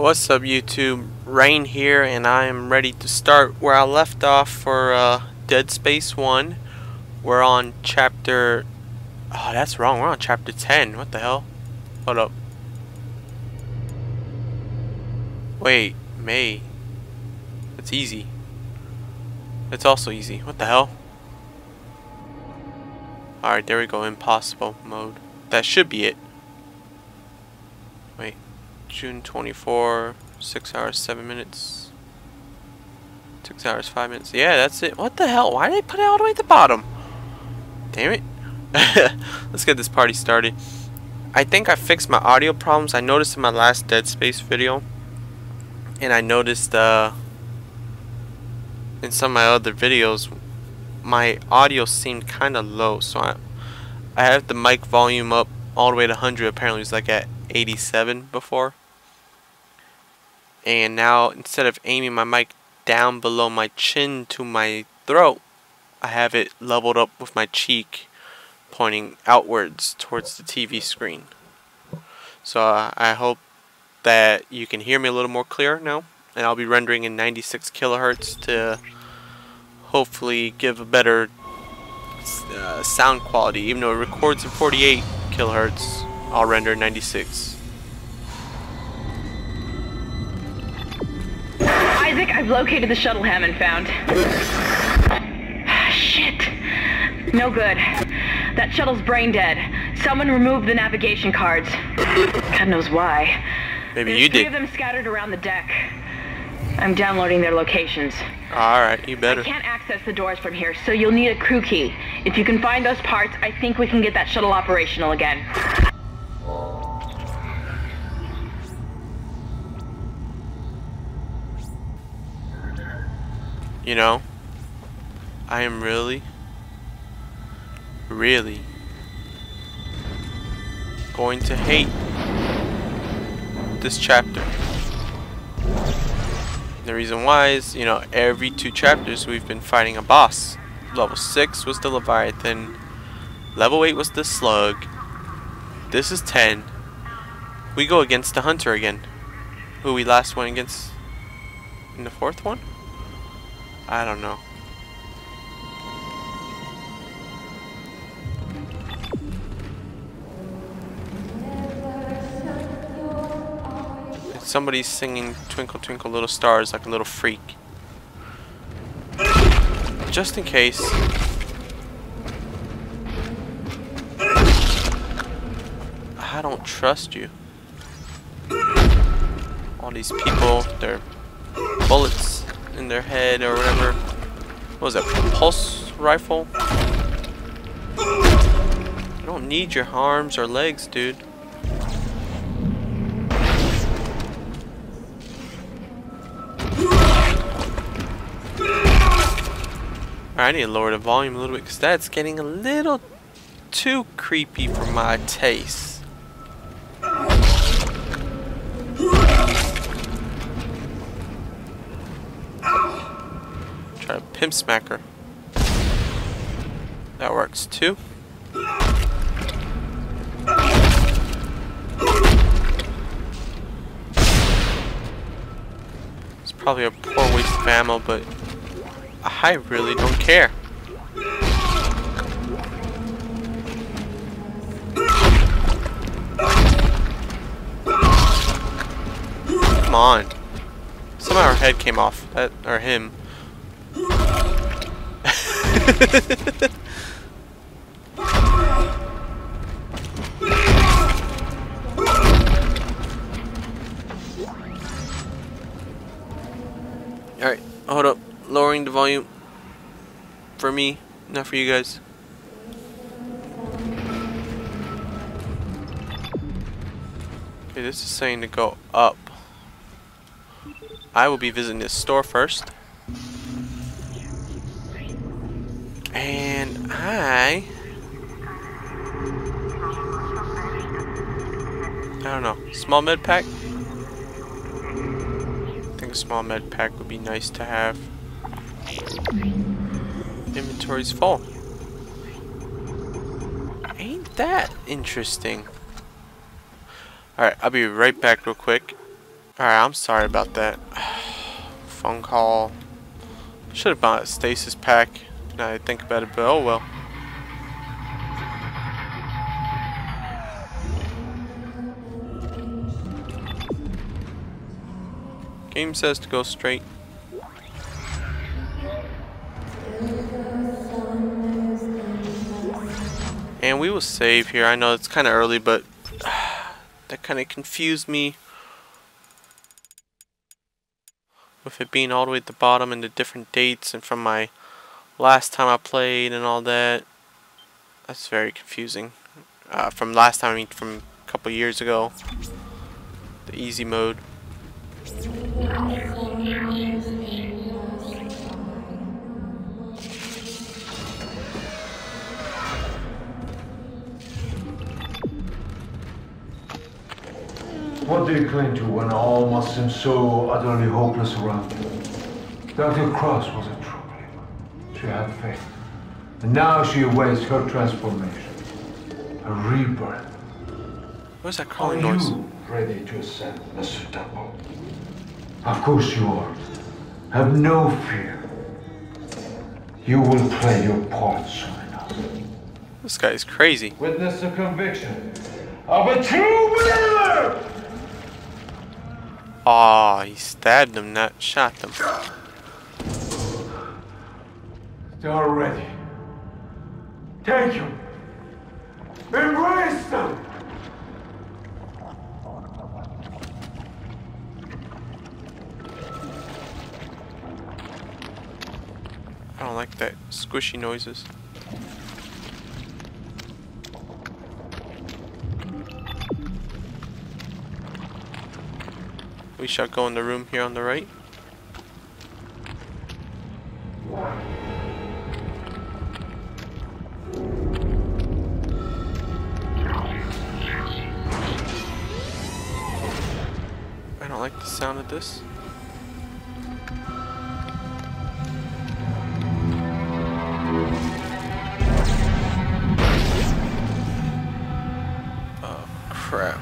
What's up YouTube? Rain here and I am ready to start where I left off for uh, Dead Space 1. We're on chapter... Oh, that's wrong. We're on chapter 10. What the hell? Hold up. Wait, May. That's easy. It's also easy. What the hell? Alright, there we go. Impossible mode. That should be it. June 24, 6 hours, 7 minutes. 6 hours, 5 minutes. Yeah, that's it. What the hell? Why did they put it all the way at the bottom? Damn it. Let's get this party started. I think I fixed my audio problems. I noticed in my last Dead Space video. And I noticed uh, in some of my other videos, my audio seemed kind of low. So I, I have the mic volume up all the way to 100. Apparently it was like at 87 before and now instead of aiming my mic down below my chin to my throat I have it leveled up with my cheek pointing outwards towards the TV screen. So uh, I hope that you can hear me a little more clear now and I'll be rendering in 96 kilohertz to hopefully give a better uh, sound quality. Even though it records in 48 kilohertz I'll render 96 Isaac, I've located the shuttle Hammond found. Shit. No good. That shuttle's brain dead. Someone removed the navigation cards. God knows why. Maybe There's you three did. of them scattered around the deck. I'm downloading their locations. Alright, you better. I can't access the doors from here, so you'll need a crew key. If you can find those parts, I think we can get that shuttle operational again. You know, I am really, really going to hate this chapter. The reason why is, you know, every two chapters we've been fighting a boss. Level 6 was the Leviathan, level 8 was the Slug, this is 10. We go against the Hunter again, who we last went against in the fourth one? I don't know. Somebody's singing Twinkle Twinkle Little Stars like a little freak. Just in case. I don't trust you. All these people, they're their head or whatever. What was that? Pulse rifle? You don't need your arms or legs, dude. I need to lower the volume a little bit because that's getting a little too creepy for my taste. Pimp Smacker. That works too. It's probably a poor waste of ammo, but I really don't care. Come on. Somehow her head came off. That, or him. Alright, hold up. Lowering the volume for me, not for you guys. Okay, this is saying to go up. I will be visiting this store first. And I... I don't know. Small med pack? I think a small med pack would be nice to have. Inventory's full. Ain't that interesting? Alright, I'll be right back real quick. Alright, I'm sorry about that. Phone call. Should have bought a stasis pack. I think about it, but oh well. Game says to go straight. And we will save here. I know it's kind of early, but that kind of confused me. With it being all the way at the bottom and the different dates and from my last time I played and all that. That's very confusing. Uh, from last time, I mean from a couple years ago. The easy mode. What do you cling to when all must seem so utterly hopeless around you? Dr. Cross was. She had faith. And now she awaits her transformation. A rebirth. What is that Are crawling noise? you ready to ascend, Mr. Temple? Of course you are. Have no fear. You will play your part soon enough. This guy is crazy. Witness the conviction of a true believer! Aw, ah, he stabbed him, not shot them. They are ready. Take them. Embrace them. I don't like that squishy noises. We shall go in the room here on the right. Sound of this. Oh, crap.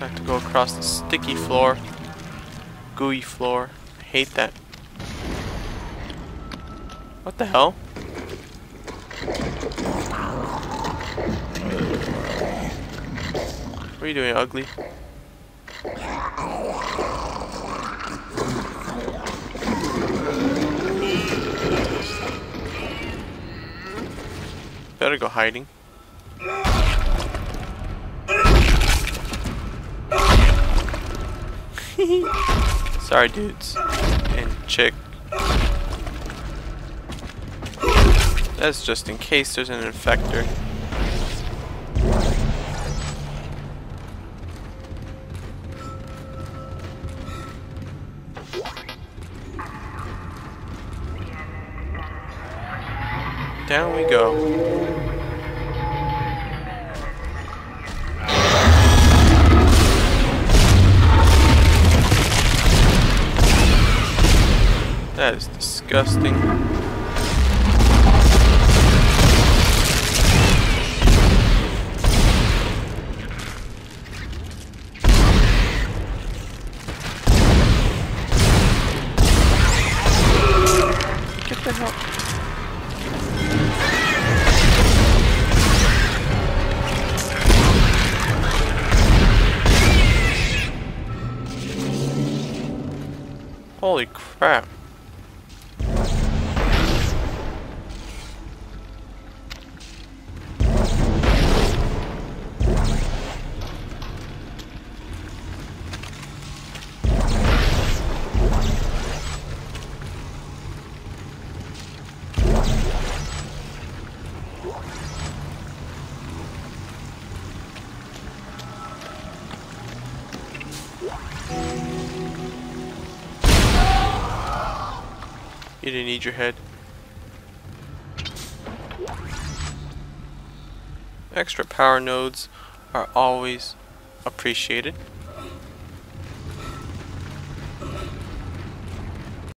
I have to go across the sticky floor. Gooey floor. I hate that. What the hell? What are you doing, ugly? Better go hiding. Sorry, dudes. And chick. That's just in case there's an infector. Down we go. That is disgusting. Crap. You didn't need your head. Extra power nodes are always appreciated.